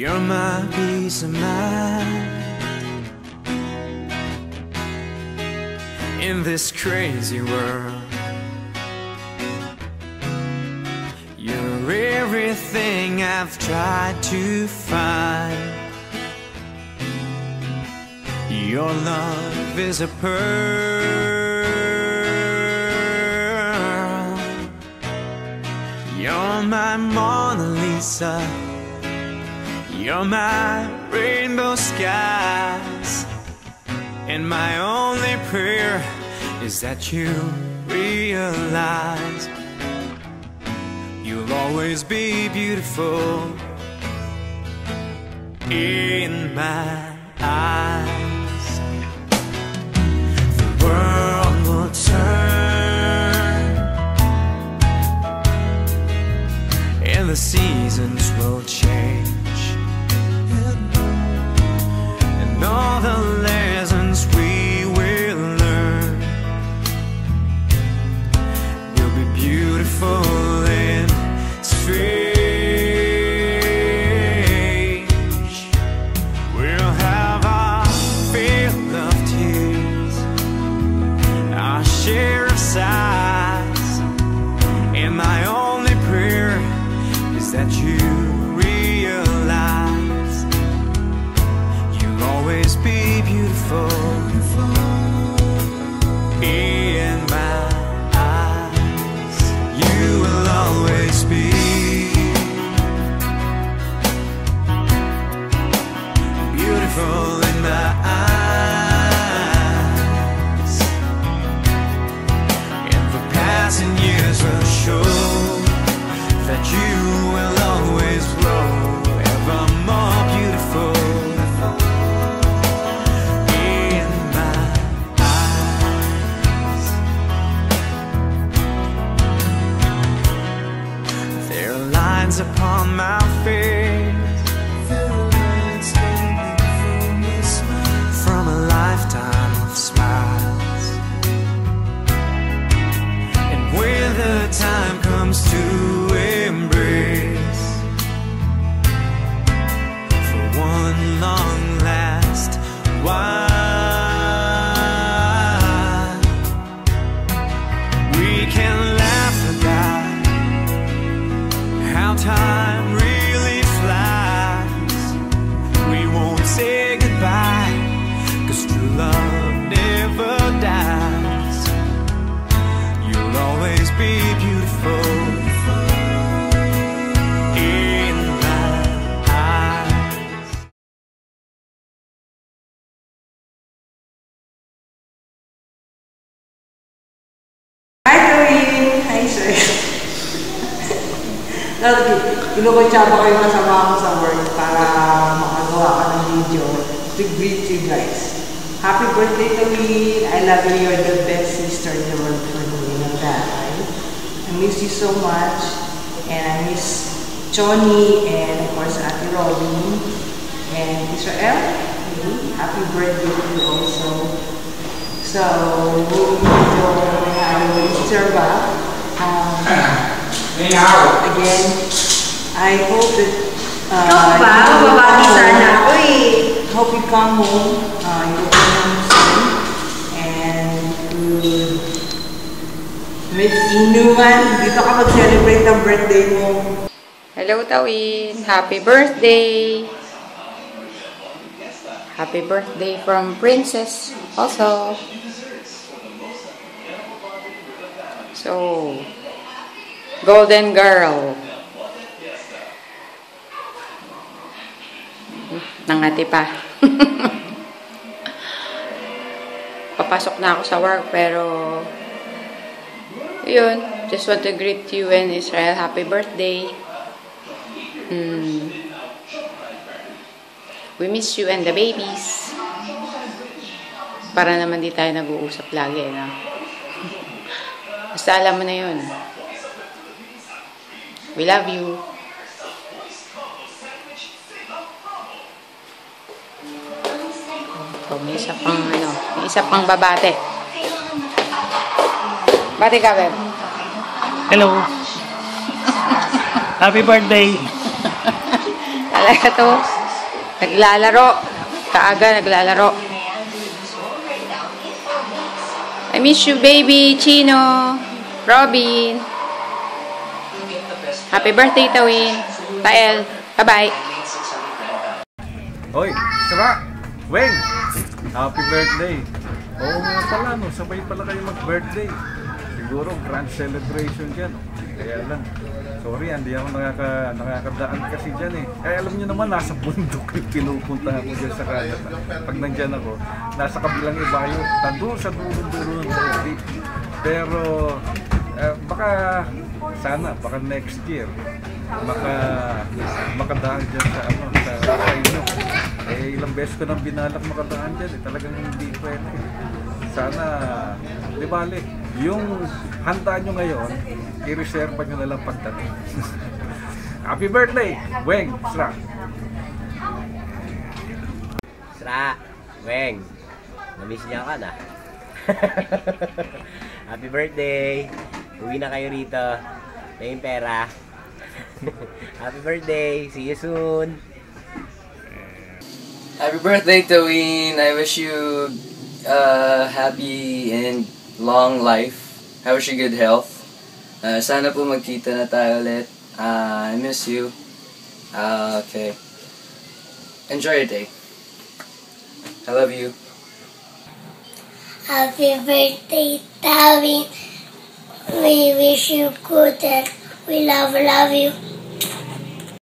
You're my peace of mind in this crazy world. You're everything I've tried to find. Your love is a pearl. You're my Mona Lisa. You're my rainbow skies. And my only prayer is that you realize you'll always be beautiful in my eyes. The world will turn and the seasons will change. The lessons Doreen! Hi, sir. Kinukutsaba ko yung kasama ko sa work para makagawa ka ng video to greet you guys. Happy birthday, Doreen! I love you. You're the best sister in the world for me. That? I miss you so much. And I miss Johnny and, of course, Ate Robin. And Israel, happy birthday to you also. So, medyo na-disturb ba? Um, again, I hope that uh, Ikaw ba? you will Mababati come sana home. ako. Hope you come home. Uh, you will come home soon. And uh, with inuman, dito ka mag-celebrate ang birthday mo. Hello, Tawyn. Happy birthday. Happy birthday from Princess also. So, Golden Girl. Nangati pa. Papasok na ako sa work pero yun, just want to greet you and Israel happy birthday. Hmm. We miss you and the babies. Para naman di tayo nag-uusap lagi, no? Basta alam mo na yun. We love you. Oh, may isa pang ano, may isa pang babate. Bate ka, Beb. Hello. Happy birthday. Talaga to. Naglalaro. Kaaga naglalaro. Miss you, baby. Chino. Robin. Happy birthday, Tawin. Tael. Bye-bye. Hoy, Sira! Weng! Happy birthday! Oo nga pala, no? Sabay pala kayo mag-birthday. Siguro, grand celebration dyan. Kaya lang, sorry, hindi ako nakaka, nakakadaan kasi dyan eh. Eh, alam niyo naman, nasa bundok yung pinupunta ako dyan sa Canada. Pag nandyan ako, nasa kabilang ibayo, nandun sa dulo-dulo ng Saudi. Pero, eh, baka, sana, baka next year, maka makadaan dyan sa ano sa sa inyo. Eh ilang beses ko nang binalak makadaan dyan eh talagang hindi pwede. Sana di bale yung handa nyo ngayon i-reserve nyo na lang pagdating. Happy birthday, Weng Sra. Sra, Weng, namiss niya ka na. Happy birthday! Uwi na kayo rito. May pera. Happy birthday! See you soon! Happy birthday, Tawin. I wish you uh, happy and long life. Wish you good health. Uh, sana po magkita na tayo ulit. Uh, I miss you. Uh, okay. Enjoy your day. I love you. Happy birthday, Tawyn. We wish you good and we love, love you.